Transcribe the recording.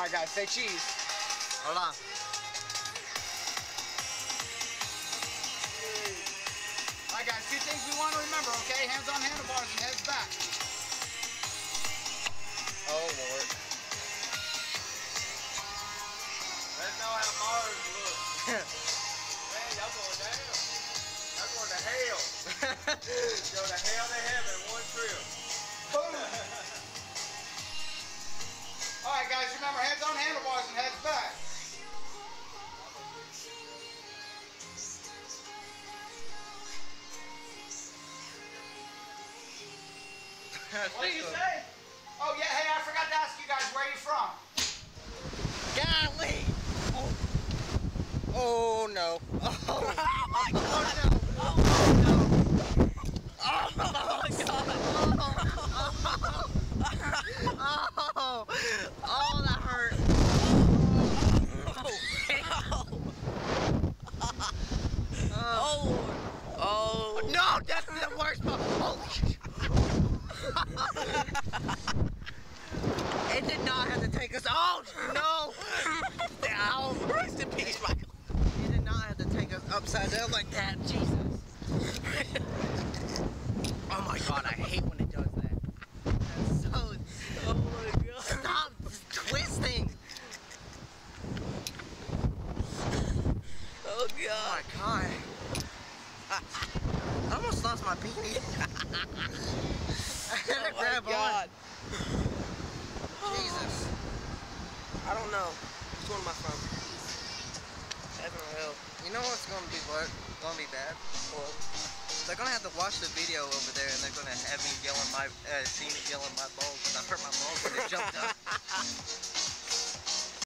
Alright guys, say cheese. Hold on. Alright guys, two things we want to remember, okay? Hands on handlebars and heads back. What did you say? Oh yeah, hey, I forgot to ask you guys where are you from? Golly! Oh, oh no. Oh, oh, my god. Oh no. Oh my god. Oh, oh, that hurt. Oh, oh. No, that's the worst part. Holy shit. It did not have to take us. out. no! Ow! Rest in peace, Michael. It did not have to take us upside down like that. Jesus. oh my god, I hate when it does that. That's so. Oh my god. Stop twisting. Oh Oh my god. I almost lost my beanie. Oh my god. Jesus. I don't know. Which one am I from? Heaven or hell? You know what's gonna be what? Gonna be bad? What? They're gonna have to watch the video over there and they're gonna have me yelling my, uh, see me yelling my balls because I hurt my balls